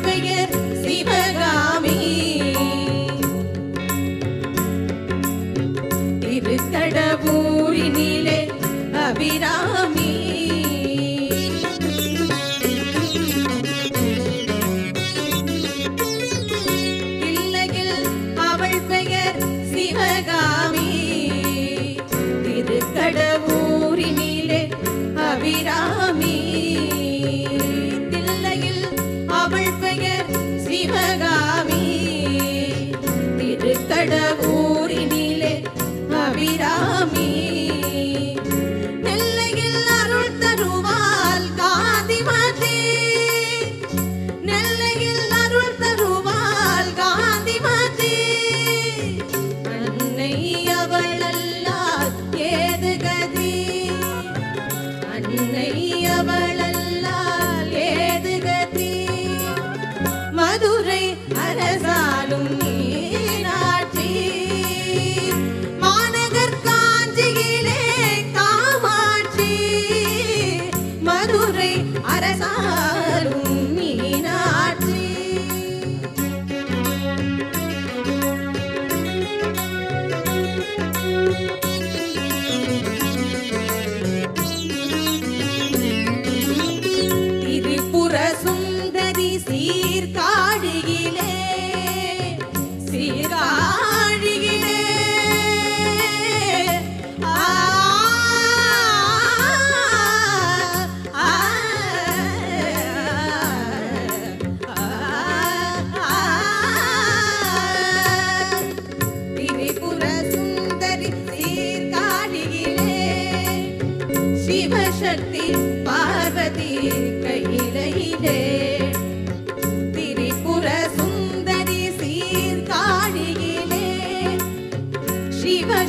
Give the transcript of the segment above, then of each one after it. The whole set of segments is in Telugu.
அவள் பெயர் சிவகாமி. திருக்கடவூரினிலே அபிராமி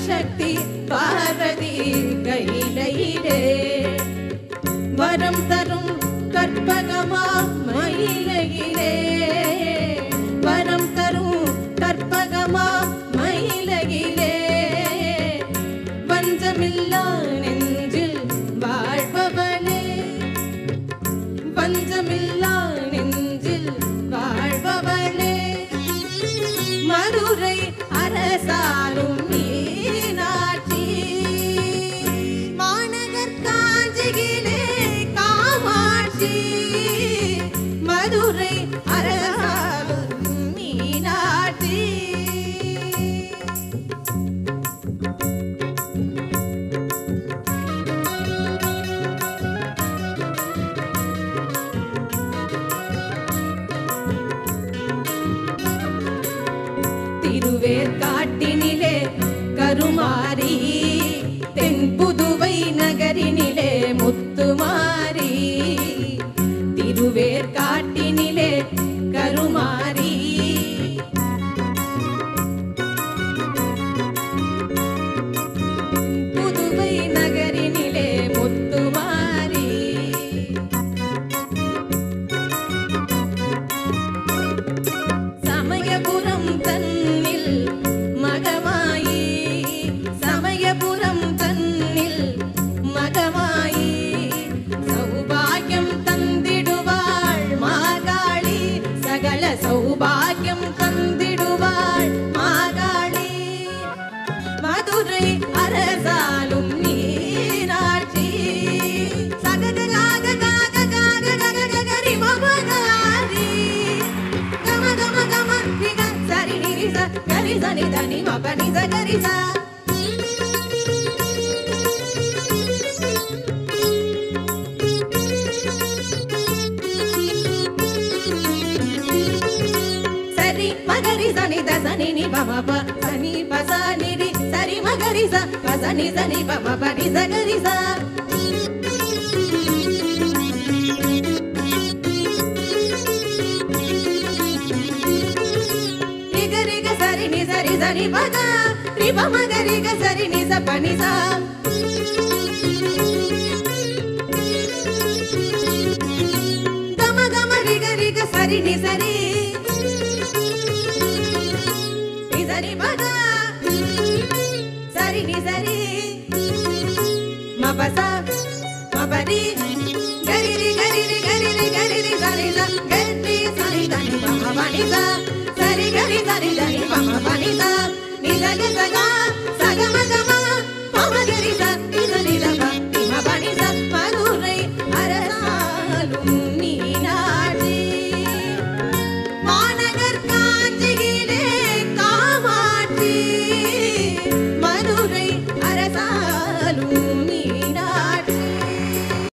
சிவசக்தி பார்வதி கையிலே. வரம் தரும் கற்பகமா மயிலையிலே. வேர்காட்டினிலே கருமாறி స గరి స మ ప ని స గరి స సరి మగరి స ని ద స ని ని మ ప స ని ప స ని రి. సరి స ప స ని స ని మ ప ని స సరి సరి పగ రి ప మ గ రి గ సరి ని స ప ని స గమ గమ రిగ రిగ సరి ని సరి ని సరి పగ సరి ని సరి మ ప స మ ప ಸಗ